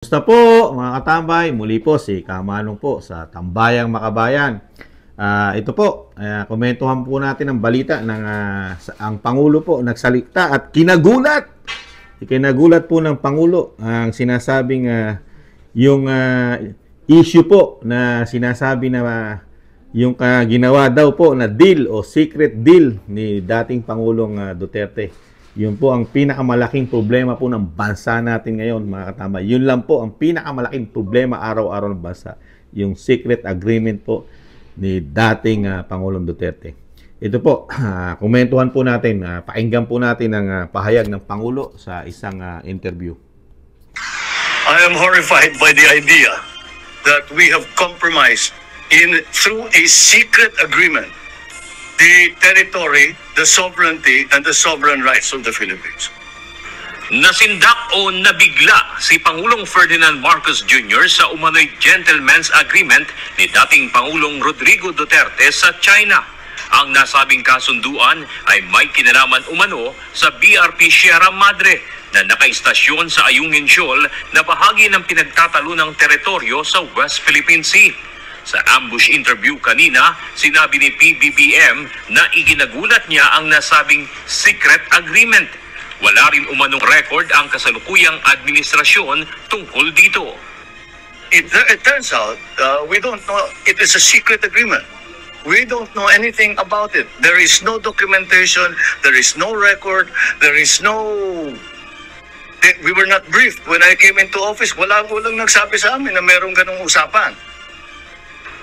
Kumusta po mga katambay? Muli po si Kamanong po sa Tambayang Makabayan. Ah, ito po, uh, komentuhan po natin ang balita ng ah, sa- ang Pangulo po nagsalita at kinagulat. Kinagulat po ng Pangulo ang sinasabing ah, yung ah, issue po na sinasabi na ah, yung ah, ginawa daw po na deal o secret deal ni dating Pangulong ah, Duterte. Yun po ang pinakamalaking problema po ng bansa natin ngayon, mga katama. Yun lang po ang pinakamalaking problema araw-araw ng bansa. Yung secret agreement po ni dating ah, Pangulong Duterte. Ito po, ah, komentuhan po natin, ah, pakinggan po natin ang ah, pahayag ng Pangulo sa isang ah, interview. I am horrified by the idea that we have compromised in through a secret agreement the territory, the sovereignty, and the sovereign rights of the Philippines. Nasindak o nabigla si Pangulong Ferdinand Marcos Jr. sa umano'y gentleman's agreement ni dating Pangulong Rodrigo Duterte sa China. Ang nasabing kasunduan ay may kinalaman umano sa BRP Sierra Madre na nakaistasyon sa Ayungin Shoal na bahagi ng pinagtatalo ng teritoryo sa West Philippine Sea. Sa ambush interview kanina, sinabi ni PBBM na iginagulat niya ang nasabing secret agreement. Wala rin umanong record ang kasalukuyang administrasyon tungkol dito. It, it turns out uh, we don't know. It is a secret agreement. We don't know anything about it. There is no documentation. There is no record. There is no. We were not briefed when I came into office. Wala walang nagsabi sa amin na merong ganong usapan.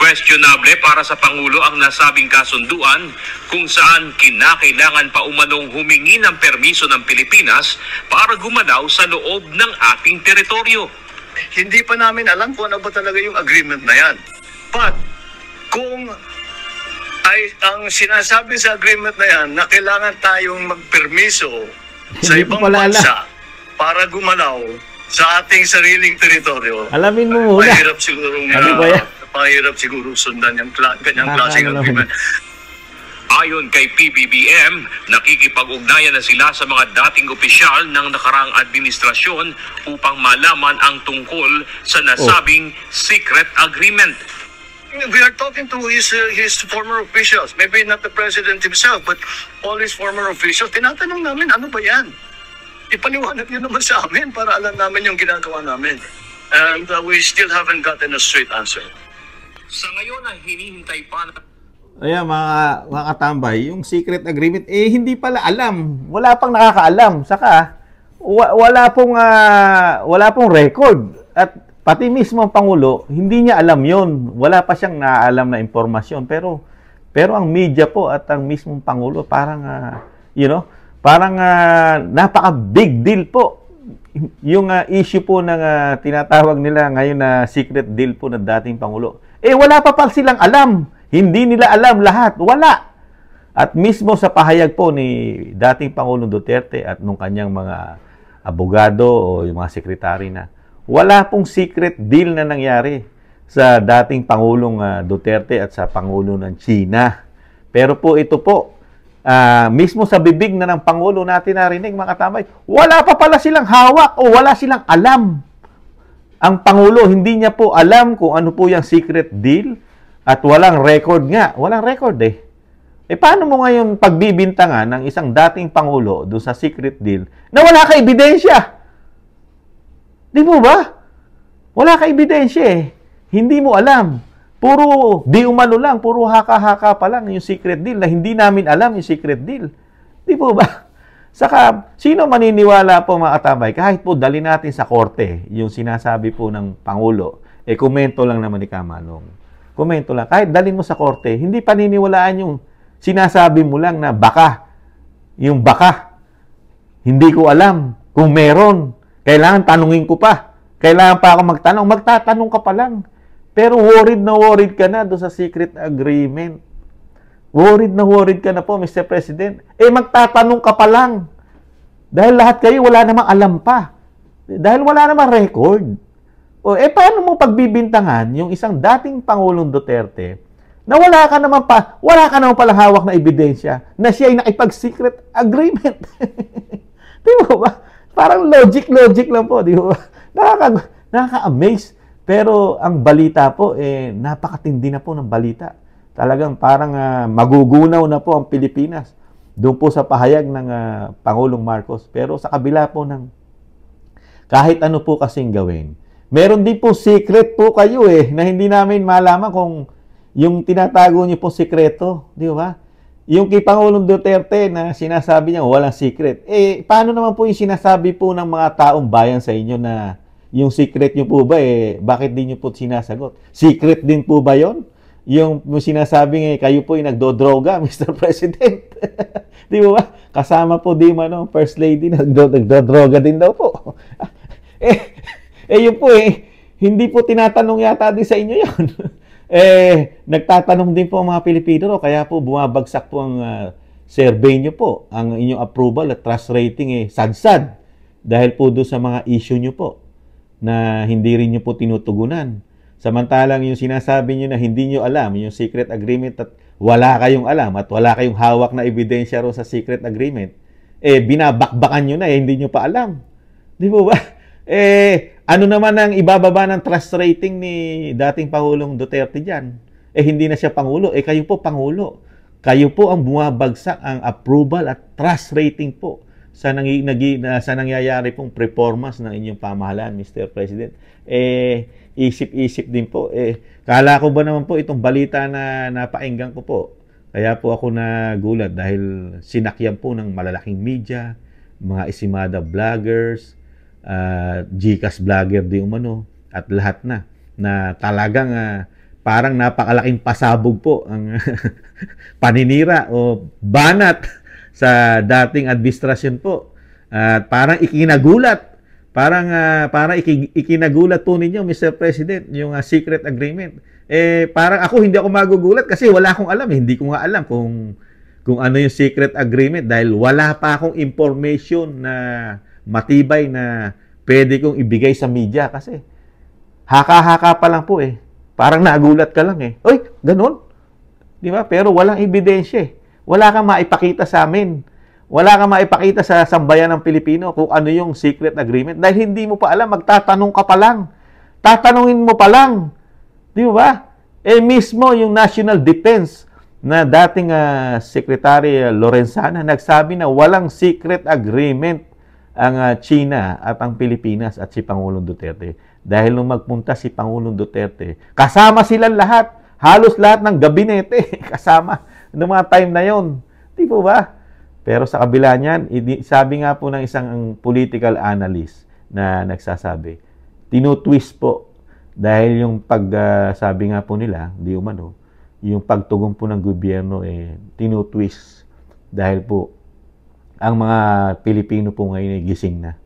Questionable para sa Pangulo ang nasabing kasunduan kung saan kinakailangan pa umanong humingi ng permiso ng Pilipinas para gumalaw sa loob ng ating teritoryo. hindi pa namin alam kung ano ba talaga yung agreement na yan. But, kung ay ang sinasabi sa agreement na yan na kailangan tayong magpermiso sa ibang bansa para gumalaw sa ating sariling teritoryo, Alamin mo muna. mahirap siguro Ano ba yan? Mahirap siguro sundan yung kla- ganyang klaseng agreement. Ayon kay PBBM, nakikipag-ugnayan na sila sa mga dating opisyal ng nakaraang administrasyon upang malaman ang tungkol sa nasabing secret agreement. We are talking to his uh, his former officials, maybe not the president himself, but all his former officials. Tinatanong namin, ano ba yan? Ipaniwanag niyo naman sa amin para alam namin yung ginagawa namin. And uh, we still haven't gotten a straight answer. Sa ngayon ay hinihintay pa na Ayan mga, mga katambay, yung secret agreement, eh hindi pala alam. Wala pang nakakaalam. Saka, wa- wala pong, ah, wala pong record. At pati mismo ang Pangulo, hindi niya alam yon Wala pa siyang naaalam na impormasyon. Pero, pero ang media po at ang mismong Pangulo, parang, ah, you know, parang ah, napaka-big deal po. Yung ah, issue po ng ah, tinatawag nila ngayon na secret deal po ng dating Pangulo. Eh, wala pa pa silang alam. Hindi nila alam lahat. Wala. At mismo sa pahayag po ni dating Pangulong Duterte at nung kanyang mga abogado o yung mga sekretary na, wala pong secret deal na nangyari sa dating Pangulong ah, Duterte at sa Pangulo ng China. Pero po ito po, ah, mismo sa bibig na ng Pangulo natin narinig mga katamay, wala pa pala silang hawak o wala silang alam ang Pangulo, hindi niya po alam kung ano po yung secret deal at walang record nga. Walang record eh. Eh paano mo ngayon pagbibintangan ng isang dating Pangulo doon sa secret deal na wala ka ebidensya? Di mo ba? Wala ka ebidensya eh. Hindi mo alam. Puro di umano lang, puro haka-haka pa lang yung secret deal na hindi namin alam yung secret deal. Di po ba? Saka, sino maniniwala po mga katabay? Kahit po dali natin sa korte yung sinasabi po ng Pangulo, eh komento lang naman ni Kamanong. Komento lang. Kahit dalin mo sa korte, hindi paniniwalaan yung sinasabi mo lang na baka. Yung baka. Hindi ko alam kung meron. Kailangan tanungin ko pa. Kailangan pa ako magtanong. Magtatanong ka pa lang. Pero worried na worried ka na doon sa secret agreement. Worried na worried ka na po, Mr. President. Eh, magtatanong ka pa lang. Dahil lahat kayo wala namang alam pa. Dahil wala namang record. O, eh, paano mo pagbibintangan yung isang dating Pangulong Duterte na wala ka naman pa, wala ka naman palang hawak na ebidensya na siya ay nakipag-secret agreement. di ba ba? Parang logic-logic lang po, di ba? Nakaka, Nakaka-amaze. Pero ang balita po, eh, napakatindi na po ng balita. Talagang parang uh, magugunaw na po ang Pilipinas doon po sa pahayag ng uh, Pangulong Marcos. Pero sa kabila po ng kahit ano po kasing gawin, meron din po secret po kayo eh, na hindi namin malaman kung yung tinatago niyo po sikreto, di ba? Yung kay Pangulong Duterte na sinasabi niya walang secret. Eh, paano naman po yung sinasabi po ng mga taong bayan sa inyo na yung secret niyo po ba eh, bakit din niyo po sinasagot? Secret din po ba yon? Yung, sinasabi eh, kayo po yung nagdodroga, Mr. President. di ba? Kasama po di man, no? First Lady, nagdodroga din daw po. eh, eh, yun po eh, hindi po tinatanong yata din sa inyo yon Eh, nagtatanong din po ang mga Pilipino, kaya po bumabagsak po ang uh, survey nyo po, ang inyong approval at trust rating eh, sad-sad. Dahil po doon sa mga issue nyo po na hindi rin nyo po tinutugunan. Samantalang yung sinasabi nyo na hindi nyo alam, yung secret agreement at wala kayong alam at wala kayong hawak na ebidensya ro sa secret agreement, eh binabakbakan nyo na eh, hindi nyo pa alam. Di ba ba? Eh, ano naman ang ibababa ng trust rating ni dating Pangulong Duterte dyan? Eh, hindi na siya Pangulo. Eh, kayo po Pangulo. Kayo po ang bumabagsak ang approval at trust rating po sa, nang, nag, sa nangyayari pong performance ng inyong pamahalaan, Mr. President. Eh, isip-isip din po. Eh, kala ko ba naman po itong balita na napainggan ko po. Kaya po ako nagulat dahil sinakyan po ng malalaking media, mga isimada vloggers, uh, Gcash vlogger di umano at lahat na na talagang uh, parang napakalaking pasabog po ang paninira o banat sa dating administrasyon po. At uh, parang ikinagulat parang uh, parang ikinagulat po ninyo Mr. President yung uh, secret agreement. Eh parang ako hindi ako magugulat kasi wala akong alam, eh. hindi ko nga alam kung kung ano yung secret agreement dahil wala pa akong information na matibay na pwede kong ibigay sa media kasi haka-haka pa lang po eh. Parang nagulat ka lang eh. Oy, ganun. Di ba? Pero walang ebidensya eh. Wala kang maipakita sa amin. Wala kang maipakita sa sambayan ng Pilipino kung ano yung secret agreement. Dahil hindi mo pa alam, magtatanong ka pa lang. Tatanungin mo pa lang. Di ba? Eh mismo yung National Defense na dating uh, Secretary Lorenzana nagsabi na walang secret agreement ang uh, China at ang Pilipinas at si Pangulong Duterte. Dahil nung magpunta si Pangulong Duterte, kasama silang lahat, halos lahat ng gabinete, kasama noong mga time na yon. Di ba? Pero sa kabila niyan, sabi nga po ng isang political analyst na nagsasabi, tinutwist po dahil yung pag, uh, sabi nga po nila, di umano, yung pagtugon po ng gobyerno eh tinutwist dahil po ang mga Pilipino po ngayon ay gising na.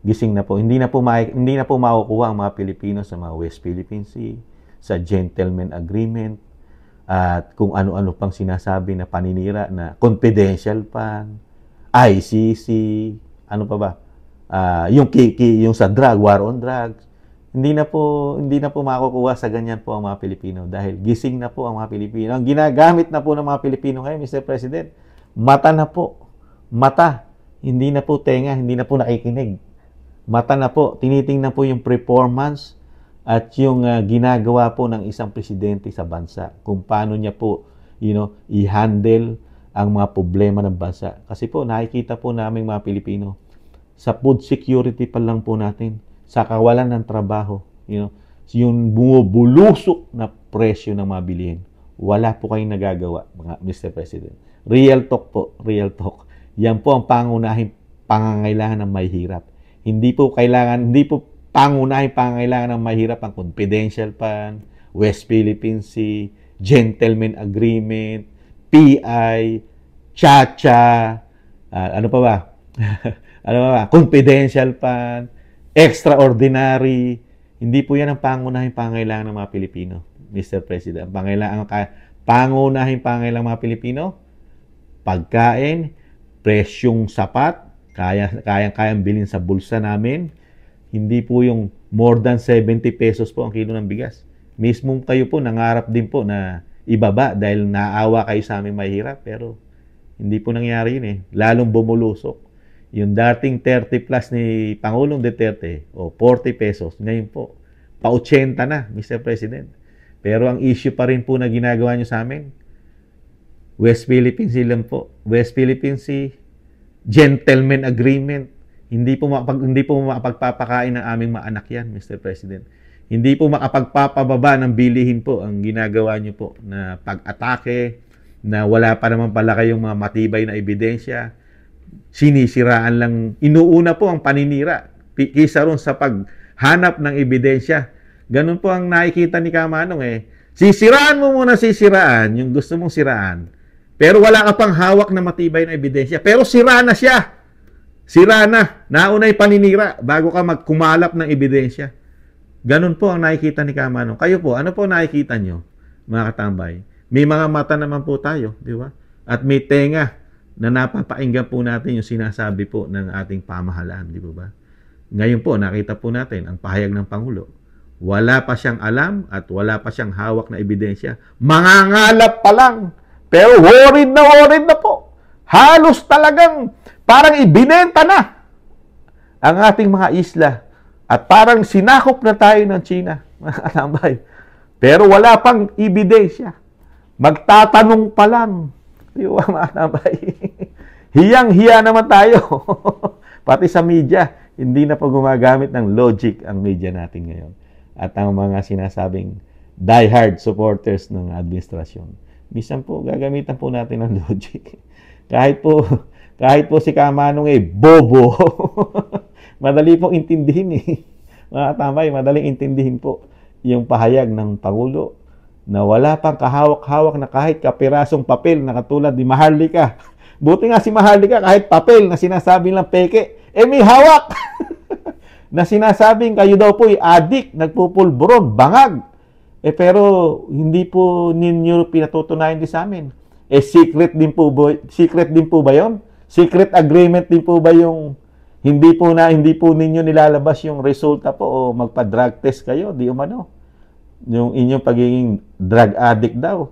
Gising na po. Hindi na po ma- hindi na po makukuha ang mga Pilipino sa mga West Philippine Sea, sa gentleman agreement at kung ano-ano pang sinasabi na paninira na confidential pa, ICC, ano pa ba? Uh, yung kiki, yung sa drug, war on drugs. Hindi na po hindi na po makukuha sa ganyan po ang mga Pilipino dahil gising na po ang mga Pilipino. Ang ginagamit na po ng mga Pilipino ngayon, Mr. President, mata na po mata, hindi na po tenga, hindi na po nakikinig. Mata na po, tinitingnan po yung performance at yung uh, ginagawa po ng isang presidente sa bansa. Kung paano niya po, you know, i-handle ang mga problema ng bansa. Kasi po, nakikita po namin mga Pilipino, sa food security pa lang po natin, sa kawalan ng trabaho, you know, yung bumubulusok na presyo ng mga bilihin. Wala po kayong nagagawa, mga Mr. President. Real talk po, real talk. Yan po ang pangunahing pangangailangan ng mahihirap. Hindi po kailangan, hindi po pangunahing pangangailangan ng mahirap ang confidential fund, West Philippine Sea, gentleman agreement, PI, cha-cha, uh, ano pa ba? ano pa ba? Confidential fund, extraordinary. Hindi po yan ang pangunahing pangangailangan ng mga Pilipino, Mr. President. Ang pangailangan, pangunahing pangangailangan ng mga Pilipino, pagkain, presyong sapat, kaya kayang kayang bilhin sa bulsa namin. Hindi po yung more than 70 pesos po ang kilo ng bigas. Mismo kayo po nangarap din po na ibaba dahil naawa kayo sa aming mahirap pero hindi po nangyari yun eh. Lalong bumulusok. Yung dating 30 plus ni Pangulong Duterte o 40 pesos, ngayon po pa-80 na, Mr. President. Pero ang issue pa rin po na ginagawa nyo sa amin, West Philippine Sea lang po. West Philippine Sea, gentleman agreement. Hindi po makapag, hindi po makapagpapakain ng aming mga anak yan, Mr. President. Hindi po makapagpapababa ng bilihin po ang ginagawa nyo po na pag-atake, na wala pa naman pala kayong mga matibay na ebidensya. Sinisiraan lang, inuuna po ang paninira kisa ron sa paghanap ng ebidensya. Ganun po ang nakikita ni Kamanong eh. Sisiraan mo muna sisiraan yung gusto mong siraan. Pero wala ka pang hawak na matibay na ebidensya. Pero sira na siya. Sira na. Naunay paninira bago ka magkumalap ng ebidensya. Ganun po ang nakikita ni Kamanong. Kayo po, ano po nakikita nyo, mga katambay? May mga mata naman po tayo, di ba? At may tenga na napapainggan po natin yung sinasabi po ng ating pamahalaan, di ba? Ngayon po, nakita po natin ang pahayag ng Pangulo. Wala pa siyang alam at wala pa siyang hawak na ebidensya. Mangangalap pa lang. Pero worried na worried na po. Halos talagang parang ibinenta na ang ating mga isla. At parang sinakop na tayo ng China, mga katambay. Pero wala pang ebidensya. Magtatanong pa lang. Di ba? Hiyang-hiya naman tayo. Pati sa media hindi na po gumagamit ng logic ang media natin ngayon. At ang mga sinasabing diehard supporters ng administrasyon. Minsan po, gagamitan po natin ng logic. kahit po, kahit po si Kamanong eh, bobo. madali pong intindihin eh. Mga tambay, madaling intindihin po yung pahayag ng Pangulo na wala pang kahawak-hawak na kahit kapirasong papel na katulad ni Maharlika. Buti nga si Maharlika kahit papel na sinasabi lang peke, eh may hawak na sinasabing kayo daw po ay adik, nagpupulburon, bangag. Eh pero hindi po ninyo pinatutunayan din sa amin. Eh secret din po ba, secret din po ba 'yon? Secret agreement din po ba yung hindi po na hindi po ninyo nilalabas yung resulta po o magpa-drug test kayo, di umano. Yung inyong pagiging drug addict daw.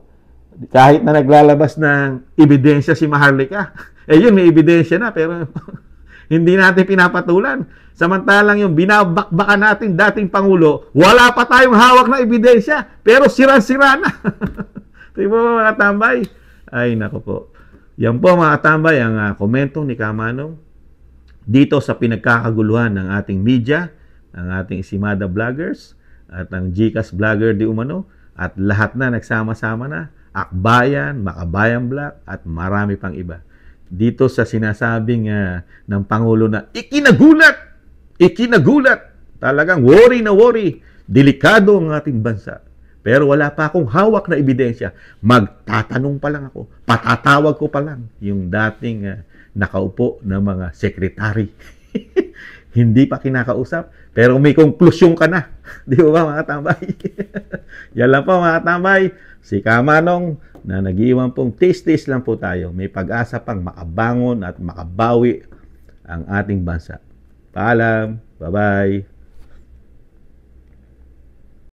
Kahit na naglalabas ng ebidensya si Maharlika. Eh yun, may ebidensya na pero Hindi natin pinapatulan. Samantalang yung binabakbakan natin dating Pangulo, wala pa tayong hawak na ebidensya, pero sira-sira na. Di ba mga tambay? Ay, nako po. Yan po mga tambay, ang uh, komento ni Kamanong dito sa pinagkakaguluhan ng ating media, ng ating Isimada Vloggers, at ang Gcash Vlogger di umano, at lahat na nagsama-sama na, Akbayan, Makabayan Black, at marami pang iba dito sa sinasabing uh, ng Pangulo na ikinagulat, ikinagulat, talagang worry na worry, delikado ang ating bansa. Pero wala pa akong hawak na ebidensya. Magtatanong pa lang ako. Patatawag ko pa lang yung dating uh, nakaupo na mga sekretary. Hindi pa kinakausap, pero may konklusyon ka na. Di ba mga tambay? Yan lang po mga tambay. Si Kamanong na nag-iwan pong taste-taste lang po tayo. May pag-asa pang makabangon at makabawi ang ating bansa. Paalam. Bye-bye.